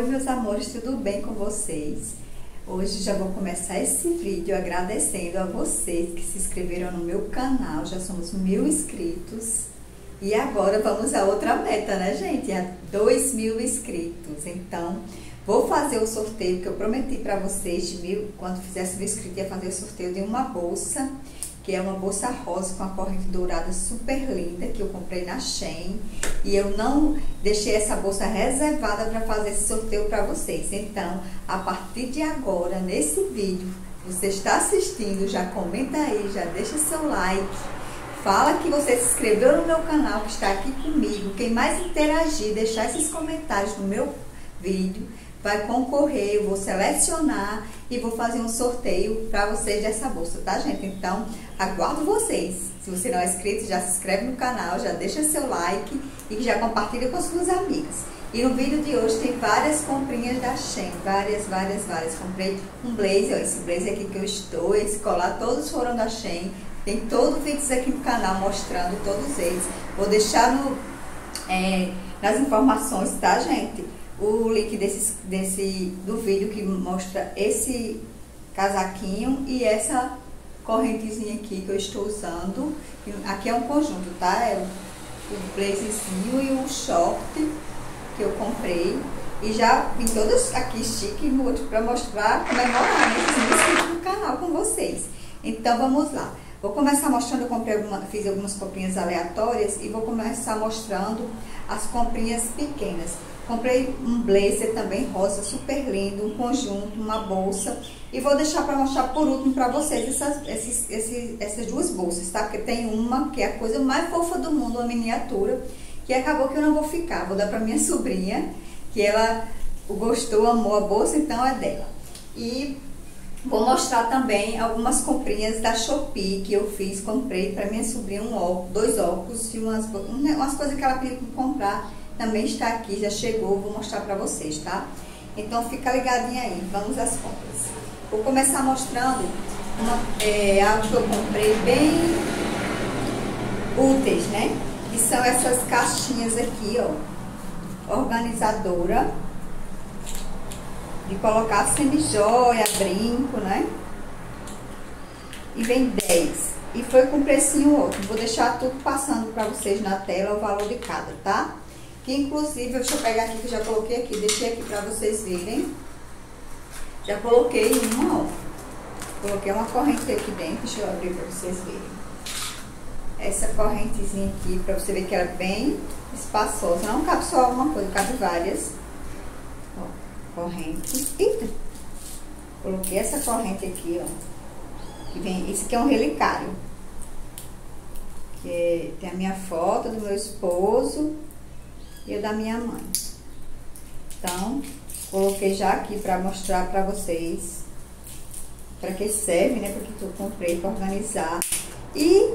Oi, meus amores, tudo bem com vocês? Hoje já vou começar esse vídeo agradecendo a vocês que se inscreveram no meu canal. Já somos mil inscritos. E agora vamos a outra meta, né, gente? A dois mil inscritos. Então, vou fazer o sorteio que eu prometi para vocês de mil. Quando fizesse mil inscritos, ia fazer o sorteio de uma bolsa que é uma bolsa rosa com a corrente dourada super linda, que eu comprei na Shein. E eu não deixei essa bolsa reservada para fazer esse sorteio para vocês. Então, a partir de agora, nesse vídeo, você está assistindo, já comenta aí, já deixa seu like. Fala que você se inscreveu no meu canal, que está aqui comigo. Quem mais interagir, deixar esses comentários no meu vídeo, vai concorrer, eu vou selecionar e vou fazer um sorteio para vocês dessa bolsa, tá, gente? Então, aguardo vocês. Se você não é inscrito, já se inscreve no canal, já deixa seu like e já compartilha com as suas amigas. E no vídeo de hoje tem várias comprinhas da Shein, várias, várias, várias. Comprei um blazer, esse blazer aqui que eu estou, esse colar, todos foram da Shein. Tem todo vídeos aqui no canal mostrando todos eles. Vou deixar no, é, nas informações, tá, gente? O link desse, desse, do vídeo que mostra esse casaquinho e essa correntezinha aqui que eu estou usando. Aqui é um conjunto, tá? É o, blazerzinho e o short que eu comprei. E já vim todas aqui chique no outro para mostrar, comemorar né, inscritos no canal com vocês. Então vamos lá. Vou começar mostrando, eu comprei alguma, fiz algumas comprinhas aleatórias e vou começar mostrando as comprinhas pequenas. Comprei um blazer também rosa, super lindo, um conjunto, uma bolsa. E vou deixar para mostrar por último para vocês essas, esses, esses, essas duas bolsas, tá? Porque tem uma que é a coisa mais fofa do mundo, uma miniatura, que acabou que eu não vou ficar. Vou dar para minha sobrinha, que ela gostou, amou a bolsa, então é dela. E vou mostrar também algumas comprinhas da Shopee que eu fiz. Comprei para minha sobrinha um óculos, dois óculos e umas, umas coisas que ela para comprar também está aqui, já chegou, vou mostrar para vocês, tá? Então fica ligadinha aí, vamos às compras. Vou começar mostrando uma, é, algo que eu comprei bem úteis, né? Que são essas caixinhas aqui, ó, organizadora, de colocar semi-joia, brinco, né? E vem 10. E foi com precinho outro. Vou deixar tudo passando para vocês na tela o valor de cada, tá? Que inclusive, deixa eu pegar aqui que eu já coloquei aqui, deixei aqui pra vocês verem. Já coloquei uma, ó. Coloquei uma corrente aqui dentro, deixa eu abrir pra vocês verem. Essa correntezinha aqui, pra você ver que ela é bem espaçosa. Não cabe só uma coisa, cabe várias. Ó, corrente. Eita! Coloquei essa corrente aqui, ó. Que vem, esse aqui é um relicário. Que tem a minha foto do meu esposo e da minha mãe. Então, coloquei já aqui para mostrar para vocês para que serve, né? Porque eu comprei para organizar. E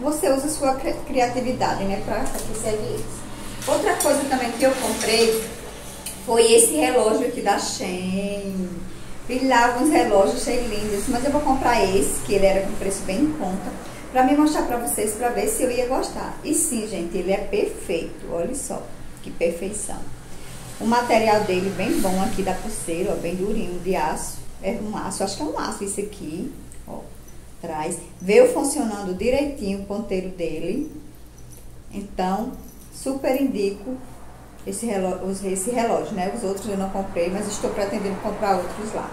você usa sua criatividade, né? Para que serve isso. Outra coisa também que eu comprei foi esse relógio aqui da Shein. Vi lá alguns relógios, achei lindos, mas eu vou comprar esse, que ele era com preço bem em conta, para me mostrar para vocês, para ver se eu ia gostar. E sim, gente, ele é perfeito, olha só. Que perfeição. O material dele bem bom aqui da pulseira, ó, bem durinho, de aço. É um aço, acho que é um aço isso aqui, ó, traz. Veio funcionando direitinho o ponteiro dele. Então, super indico esse relógio, esse relógio, né? Os outros eu não comprei, mas estou pretendendo comprar outros lá.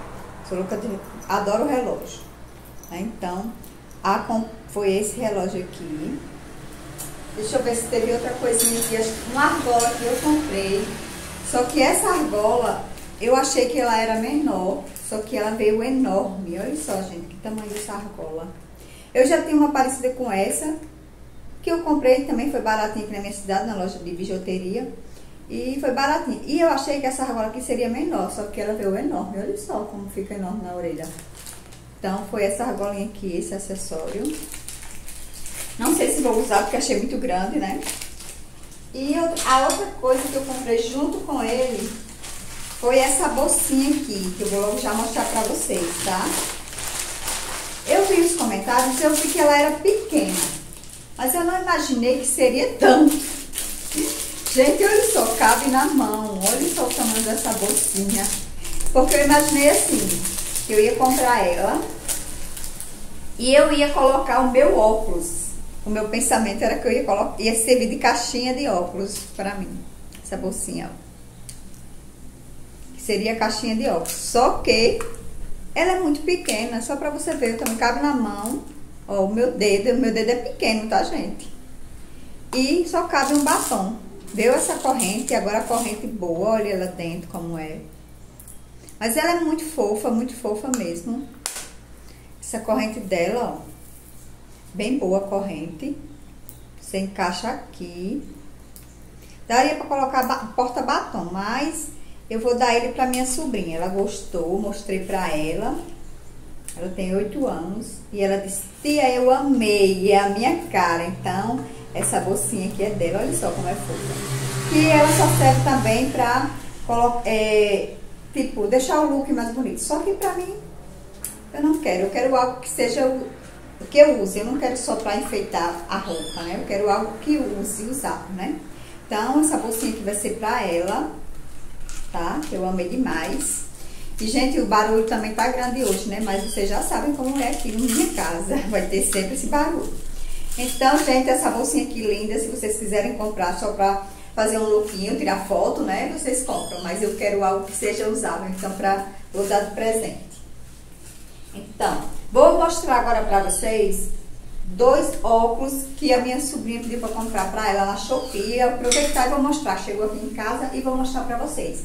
Sou louca de, adoro relógio. Né? Então, a, foi esse relógio aqui. Deixa eu ver se teve outra coisinha aqui. Uma argola que eu comprei. Só que essa argola, eu achei que ela era menor. Só que ela veio enorme. Olha só, gente, que tamanho dessa argola. Eu já tenho uma parecida com essa. Que eu comprei também, foi baratinha aqui na minha cidade, na loja de bijuteria. E foi baratinho. E eu achei que essa argola aqui seria menor, só que ela veio enorme. Olha só como fica enorme na orelha. Então, foi essa argolinha aqui, esse acessório. Não sei se vou usar porque achei muito grande, né? E a outra coisa que eu comprei junto com ele foi essa bolsinha aqui, que eu vou já mostrar pra vocês, tá? Eu vi os comentários e eu vi que ela era pequena. Mas eu não imaginei que seria tanto. Gente, olha só, cabe na mão. Olha só o tamanho dessa bolsinha. Porque eu imaginei assim, eu ia comprar ela e eu ia colocar o meu óculos. O meu pensamento era que eu ia, colocar, ia servir de caixinha de óculos para mim. Essa bolsinha, ó. Que seria a caixinha de óculos. Só que ela é muito pequena, só para você ver, também cabe na mão. Ó, o meu dedo, o meu dedo é pequeno, tá, gente? E só cabe um batom. Deu essa corrente, agora a corrente boa, olha ela dentro como é. Mas ela é muito fofa, muito fofa mesmo. Essa corrente dela, ó. Bem boa a corrente. Você encaixa aqui. Daria pra colocar porta-batom, mas eu vou dar ele pra minha sobrinha. Ela gostou, mostrei pra ela. Ela tem oito anos. E ela disse, tia, eu amei. É a minha cara. Então, essa bolsinha aqui é dela. Olha só como é fofa. E ela só serve também pra colocar... É, tipo, deixar o look mais bonito. Só que pra mim, eu não quero. Eu quero algo que seja o, que eu use. Eu não quero só pra enfeitar a roupa, né? Eu quero algo que use usar, né? Então, essa bolsinha aqui vai ser pra ela, tá? Que eu amei demais. E, gente, o barulho também tá grande hoje, né? Mas vocês já sabem como é aqui na minha casa. Vai ter sempre esse barulho. Então, gente, essa bolsinha aqui linda, se vocês quiserem comprar só pra fazer um lookinho, tirar foto, né? Vocês compram, mas eu quero algo que seja usável, então, para usar de presente. Então, vou mostrar agora para vocês dois óculos que a minha sobrinha pediu para comprar para ela na Shopee. Aproveitar e vou mostrar. Chegou aqui em casa e vou mostrar para vocês.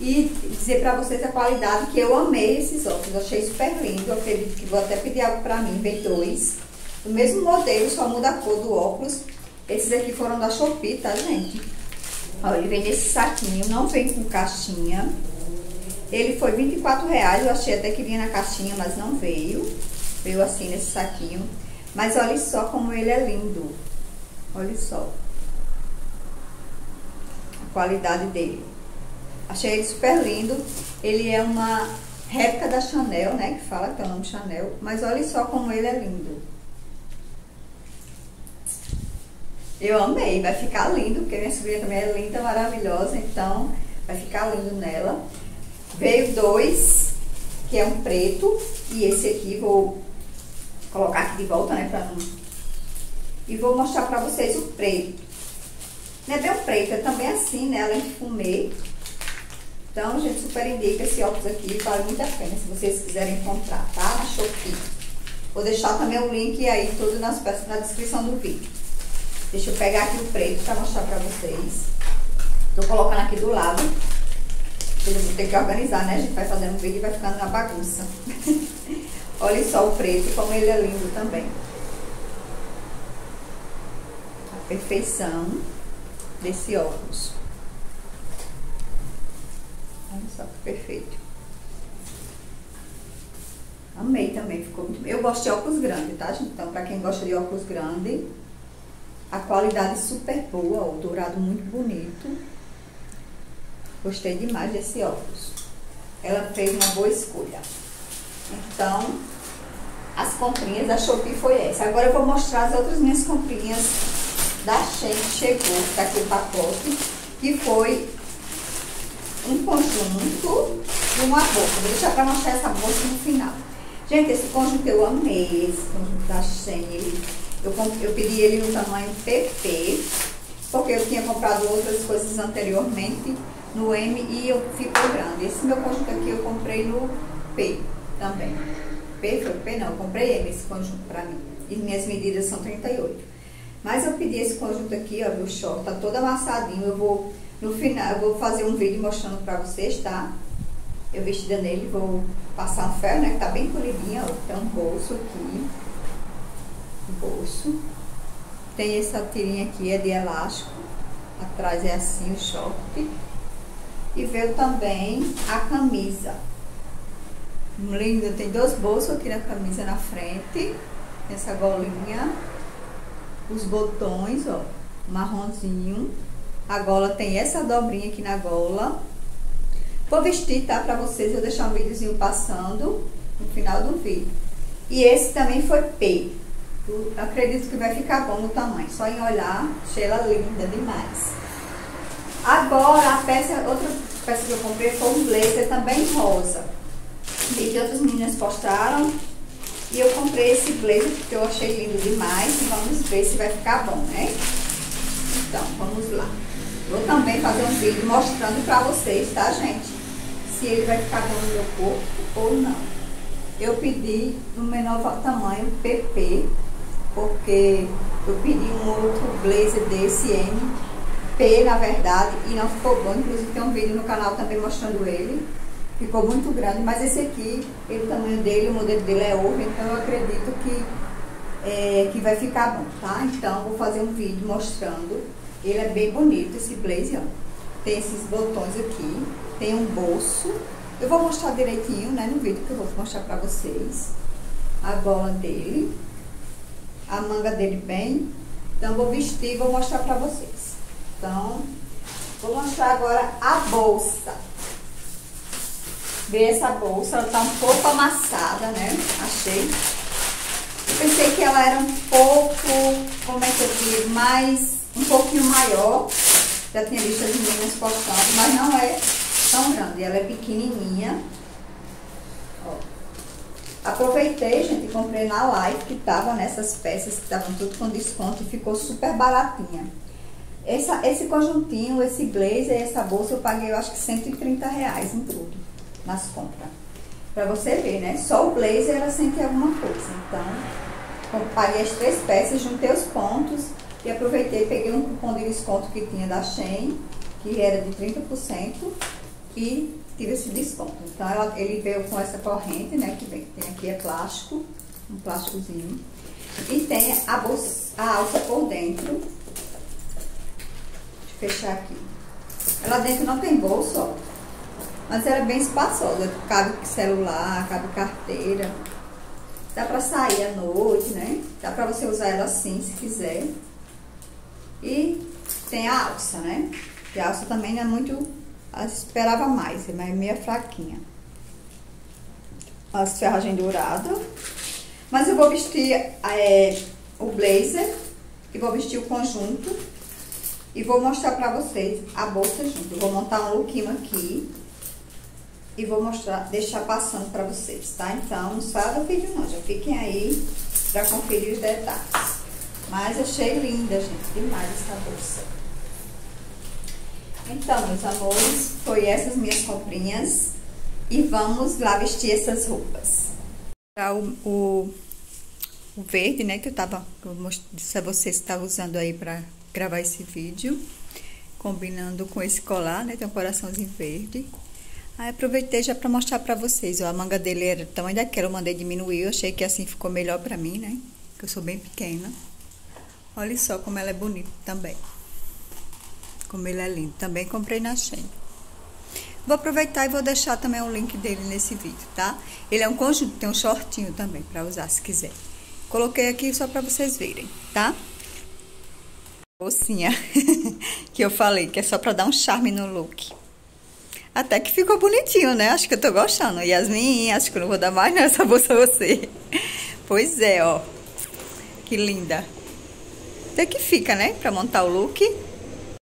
E dizer para vocês a qualidade que eu amei esses óculos. Achei super lindo. Eu acredito que vou até pedir algo para mim. Vem dois. Do mesmo modelo, só muda a cor do óculos. Esses aqui foram da Shopee, tá, gente? Ó, ele vem nesse saquinho, não vem com caixinha. Ele foi 24 reais, eu achei até que vinha na caixinha, mas não veio. Veio assim nesse saquinho. Mas olha só como ele é lindo. Olha só. A qualidade dele. Achei ele super lindo. Ele é uma réplica da Chanel, né? Que fala que é o nome Chanel. Mas olha só como ele é lindo. Eu amei, vai ficar lindo, porque minha sobrinha também é linda, maravilhosa, então vai ficar lindo nela. Veio dois, que é um preto, e esse aqui vou colocar aqui de volta, né, pra não... E vou mostrar pra vocês o preto. Não é bem preto, é também assim, né, além de fumê. Então, gente, super indica esse óculos aqui, vale muito a pena, se vocês quiserem comprar, tá? Na Shopee. Vou deixar também o link aí, tudo nas, na descrição do vídeo. Deixa eu pegar aqui o preto pra mostrar pra vocês. Tô colocando aqui do lado. Eu vou ter que organizar, né? A gente vai fazendo um vídeo e vai ficando na bagunça. Olha só o preto, como ele é lindo também. A perfeição desse óculos. Olha só que perfeito. Amei também, ficou muito... Eu gosto de óculos grandes, tá, gente? Então, pra quem gosta de óculos grandes, a qualidade super boa, o dourado muito bonito. Gostei demais desse óculos. Ela fez uma boa escolha. Então, as comprinhas da Shopee foi essa. Agora eu vou mostrar as outras minhas comprinhas da Shein que chegou, tá aqui o pacote, que foi um conjunto e uma bolsa. Vou deixar pra mostrar essa bolsa no final. Gente, esse conjunto eu amei, esse conjunto da Shein, ele eu, eu pedi ele no tamanho PP, porque eu tinha comprado outras coisas anteriormente no M e eu ficou grande. Esse meu conjunto aqui eu comprei no P também. P foi P? Não, eu comprei M esse conjunto pra mim. E minhas medidas são 38. Mas eu pedi esse conjunto aqui, ó, do short, tá todo amassadinho. Eu vou, no final, eu vou fazer um vídeo mostrando pra vocês, tá? Eu vestida nele, vou passar um ferro, né, que tá bem polidinho, ó. Tem um bolso aqui bolso. Tem essa tirinha aqui, é de elástico. Atrás é assim o short. E veio também a camisa. Linda, tem dois bolsos aqui na camisa na frente. Essa golinha. Os botões, ó, marronzinho. A gola tem essa dobrinha aqui na gola. Vou vestir, tá? Pra vocês, vou deixar um videozinho passando no final do vídeo. E esse também foi P. Eu acredito que vai ficar bom no tamanho. Só em olhar, Sheila linda demais. Agora, a peça, outra peça que eu comprei foi um blazer também rosa. Vi que outras meninas postaram. E eu comprei esse blazer porque eu achei lindo demais. E vamos ver se vai ficar bom, né? Então, vamos lá. Vou também fazer um vídeo mostrando pra vocês, tá, gente? Se ele vai ficar bom no meu corpo ou não. Eu pedi no menor tamanho, PP, porque eu pedi um outro blazer desse P, na verdade, e não ficou bom. Inclusive tem um vídeo no canal também mostrando ele. Ficou muito grande, mas esse aqui, ele, o tamanho dele, o modelo dele é ovo, então eu acredito que, é, que vai ficar bom, tá? Então vou fazer um vídeo mostrando. Ele é bem bonito, esse blazer, ó. Tem esses botões aqui, tem um bolso. Eu vou mostrar direitinho, né, no vídeo que eu vou mostrar pra vocês. A gola dele, a manga dele bem. Então vou vestir e vou mostrar pra vocês. Então, vou mostrar agora a bolsa. Vê essa bolsa, ela tá um pouco amassada, né? Achei. Eu pensei que ela era um pouco, como é que eu digo, mais, um pouquinho maior. Já tinha visto as meninas postando, mas não é tão grande. Ela é pequenininha. Aproveitei, gente, e comprei na live que tava nessas peças que estavam tudo com desconto e ficou super baratinha. Essa, esse conjuntinho, esse blazer e essa bolsa eu paguei, eu acho que 130 reais em tudo, nas compras. Pra você ver, né? Só o blazer era 100 e alguma coisa. Então, paguei as três peças, juntei os pontos e aproveitei, peguei um cupom de desconto que tinha da Shein, que era de 30%, e tive esse desconto. Então, ela, ele veio com essa corrente, né? Que vem, tem aqui é plástico, um plásticozinho. E tem a, bolsa, a alça por dentro, fechar aqui. Ela dentro não tem bolso, ó. Mas ela é bem espaçosa. Cabe celular, cabe carteira. Dá pra sair à noite, né? Dá pra você usar ela assim, se quiser. E tem a alça, né? E a alça também não é muito... esperava mais, mas é meio fraquinha. As ferragens douradas. Mas eu vou vestir é, o blazer e vou vestir o conjunto e vou mostrar pra vocês a bolsa junto. Eu vou montar um lookinho aqui. E vou mostrar, deixar passando pra vocês, tá? Então, não saia do vídeo não, já fiquem aí pra conferir os detalhes. Mas achei linda, gente, demais essa bolsa. Então, meus amores, foi essas minhas comprinhas. E vamos lá vestir essas roupas. O, o, o verde, né, que eu tava, eu disse a vocês que tá usando aí pra gravar esse vídeo, combinando com esse colar, né? Tem um coraçãozinho verde. Aí aproveitei já para mostrar para vocês, ó, a manga dele era do tamanho daquela, eu mandei diminuir, eu achei que assim ficou melhor para mim, né? Que eu sou bem pequena. Olha só como ela é bonita também. Como ele é lindo. Também comprei na Shein. Vou aproveitar e vou deixar também o link dele nesse vídeo, tá? Ele é um conjunto, tem um shortinho também para usar se quiser. Coloquei aqui só para vocês verem, tá? bolsinha que eu falei, que é só pra dar um charme no look. Até que ficou bonitinho, né? Acho que eu tô gostando. Yasmin, acho que eu não vou dar mais nessa bolsa a você. Pois é, ó. Que linda. Até que fica, né? Pra montar o look.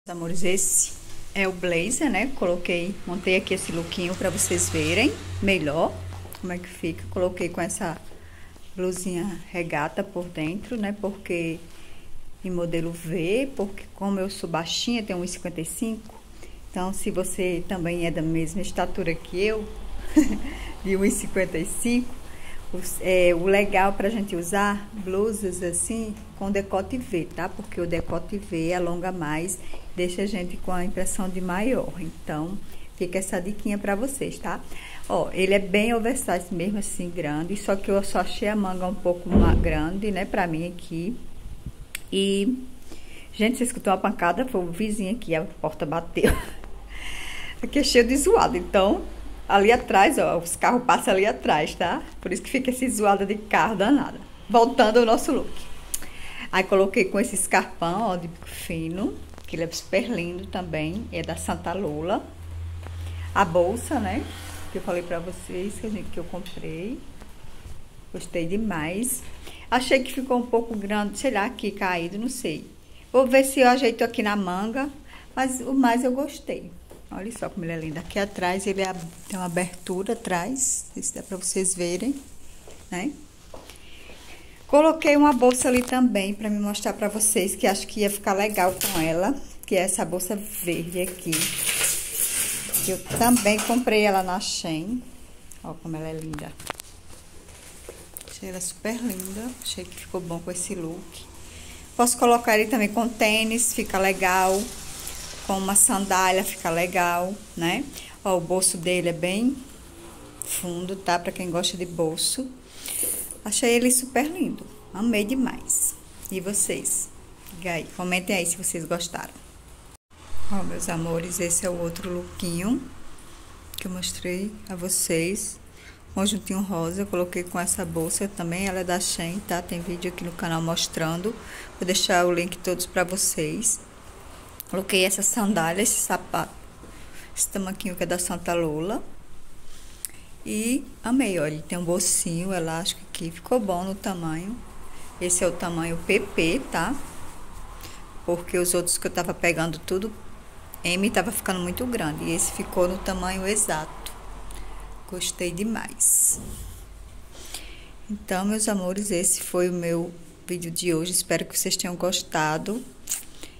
Amores, esse é o blazer, né? Coloquei, montei aqui esse lookinho pra vocês verem melhor como é que fica. Coloquei com essa blusinha regata por dentro, né? Porque em modelo V, porque como eu sou baixinha, tenho 1,55, então se você também é da mesma estatura que eu, de 1,55, é, o legal para a gente usar blusas assim com decote V, tá? Porque o decote V alonga mais, deixa a gente com a impressão de maior. Então, fica essa diquinha para vocês, tá? Ó, ele é bem oversize mesmo assim, grande, só que eu só achei a manga um pouco grande, né, pra mim aqui. E, gente, você escutou a pancada? Foi o vizinho aqui, a porta bateu. Aqui é cheio de zoado, então, ali atrás, ó, os carros passam ali atrás, tá? Por isso que fica esse zoada de carro danada. Voltando ao nosso look. Aí coloquei com esse escarpão, ó, de bico fino, que ele é super lindo também, é da Santa Lula. A bolsa, né, que eu falei pra vocês, que, gente, que eu comprei. Gostei demais. Achei que ficou um pouco grande, sei lá, aqui caído, não sei. Vou ver se eu ajeito aqui na manga, Mas o mais eu gostei. Olha só como ele é lindo. Aqui atrás ele tem uma abertura atrás, se dá para vocês verem, né? Coloquei uma bolsa ali também para me mostrar para vocês que acho que ia ficar legal com ela, que é essa bolsa verde aqui. Eu também comprei ela na Shein. Ó como ela é linda. Achei ela super linda, achei que ficou bom com esse look. Posso colocar ele também com tênis, fica legal. Com uma sandália fica legal, né? Ó, o bolso dele é bem fundo, tá? Pra quem gosta de bolso. Achei ele super lindo. Amei demais. E vocês? E aí, comentem aí se vocês gostaram. Ó, meus amores, esse é o outro lookinho que eu mostrei a vocês. Conjuntinho rosa, eu coloquei com essa bolsa também, ela é da Shein, tá? Tem vídeo aqui no canal mostrando. Vou deixar o link todos pra vocês. Coloquei essa sandália, esse sapato, esse tamanquinho que é da Santa Lola. E amei, olha, tem um bolsinho elástico aqui, ficou bom no tamanho. Esse é o tamanho PP, tá? Porque os outros que eu tava pegando tudo M tava ficando muito grande. E esse ficou no tamanho exato. Gostei demais. Então, meus amores, esse foi o meu vídeo de hoje. Espero que vocês tenham gostado